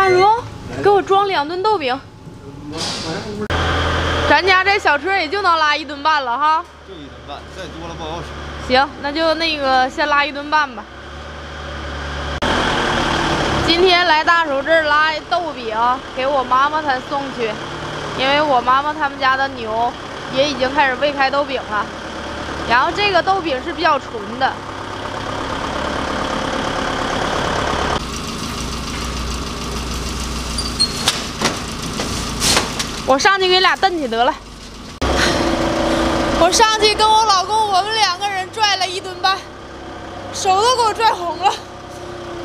大叔，给我装两吨豆饼。咱家这小车也就能拉一吨半了哈。就一吨半，再多了不好使。行，那就那个先拉一吨半吧。今天来大叔这儿拉豆饼，给我妈妈她送去，因为我妈妈他们家的牛也已经开始喂开豆饼了。然后这个豆饼是比较纯的。我上去给俩蹬去得了。我上去跟我老公，我们两个人拽了一吨半，手都给我拽红了。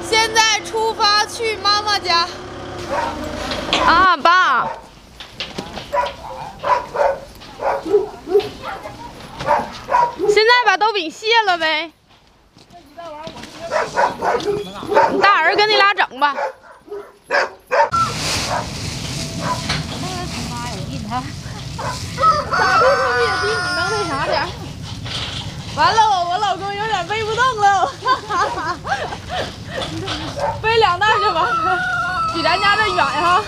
现在出发去妈妈家。啊，爸。现在把豆饼卸了呗。你大儿跟你俩整吧。咋的，是不是也比你能那啥点儿？完了，我我老公有点背不动了，背两袋去吧，比咱家这远哈。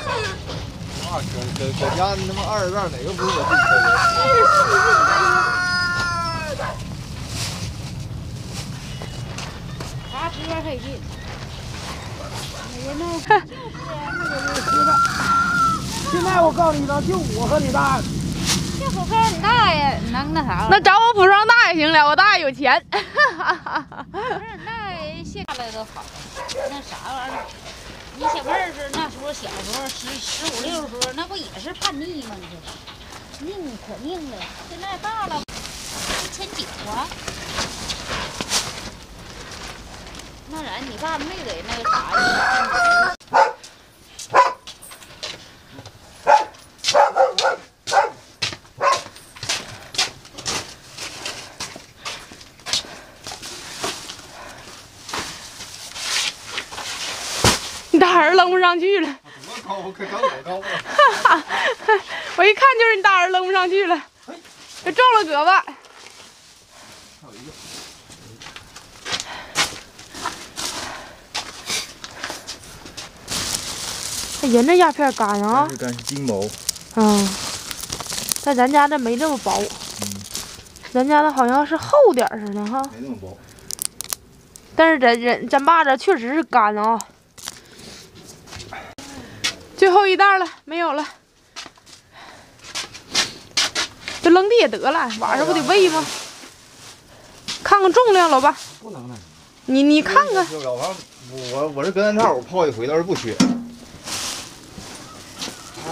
那搁搁搁家他妈二十袋哪个不是我自己背的？啥时间费劲？现在我告诉你了，就我和你大，这火锅你大爷能那啥？那找我补上大爷行了，我大爷有钱。不是那人下来都好，那啥玩意儿？你小妹儿是那时候小时候十十五六时候，那不也是叛逆吗？你这拧可拧了，现在大了，一千九啊。那然你爸没给那个啥儿扔不上去了，多高？可刚我高了。我一看就是你大儿扔不上去了，给撞了胳膊。还有一个，哎人这鸦片干啊干是金毛，嗯，但咱家这没这么薄，咱家的好像是厚点儿似的哈。没那么薄。但是咱人咱爸这确实是干啊。最后一袋了，没有了，就扔地下得了，晚上不得喂吗？看看重量，老爸，不能了。你你看看，就老王，我我这隔三差五泡一回倒是不缺。啊，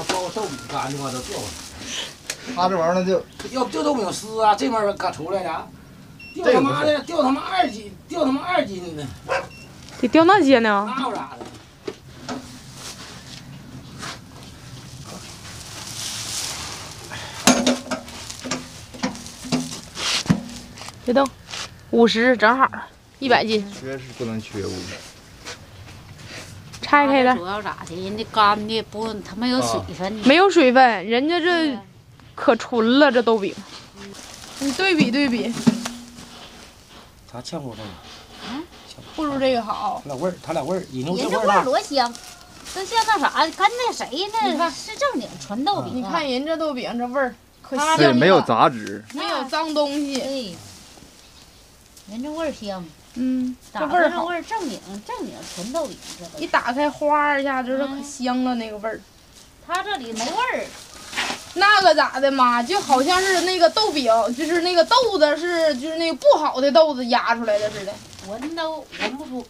泡豆饼干的话都掉了，他这玩意儿呢就要不就豆饼丝啊，这面儿嘎出来的，掉他妈的，掉他妈二斤，掉他妈二斤的，得掉那些呢。那有啥的？别动，五十正好，一百斤，缺是不能缺，五十拆开了主，要咋的？人家干的不，它没有水分。没有水分，人家这可纯了，这豆饼。你对比对比，它呛乎这个，不如这个好。它俩味儿，它俩味儿，人这味儿味儿。多香，这像那啥，跟那谁那是正经纯豆饼啊。你看人这豆饼这味儿可它香了，没有杂质，没有脏东西。对，人这味儿香，嗯，这打味儿好这味。儿正经正经纯豆饼，这都一打开花一下就是可香了那个味儿。它这里没味儿，那个咋的嘛？就好像是那个豆饼，就是那个豆子是就是那个不好的豆子压出来的似的，闻都闻不出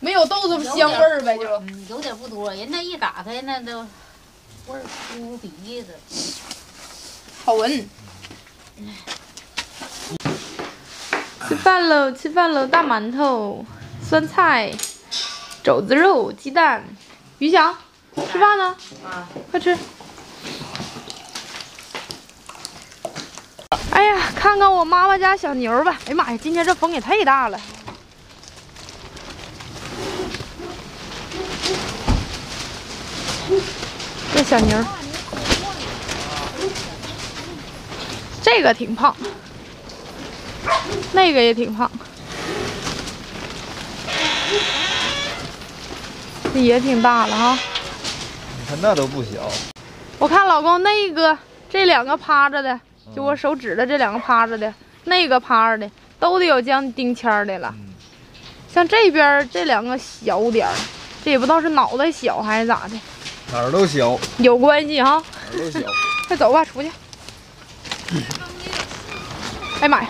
没有豆子香味儿呗，就嗯，有点不多。人那一打开那都味儿扑鼻子。好闻。吃饭喽，吃饭喽！大馒头、酸菜、肘子肉、鸡蛋。于翔，吃饭呢？啊，快吃。哎呀，看看我妈妈家小牛吧！哎呀妈呀，今天这风也太大了。这小牛，这个挺胖，那个也挺胖，这也挺大了哈。你看那都不小。我看老公那个这两个趴着的，就我手指的这两个趴着的，那个趴着的都得有将丁签儿的了。嗯，像这边这两个小点儿，这也不知道是脑袋小还是咋的，哪儿都小，有关系哈。哪儿都小。快走吧，出去。哎呀妈呀，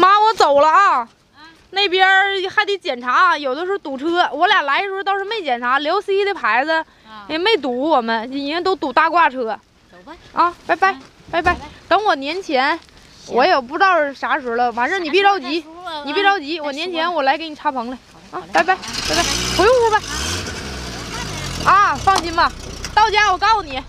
妈，我走了啊。那边还得检查，有的时候堵车。我俩来的时候倒是没检查，辽 C 的牌子啊，也没堵我们，人家都堵大挂车走吧。啊。拜拜嗯拜拜等我年前，我也不知道是啥时候了，完事儿你别着急，你别着急，我年前我来给你插棚来啊。拜拜拜拜，回屋吧。啊，放心吧，到家我告诉你。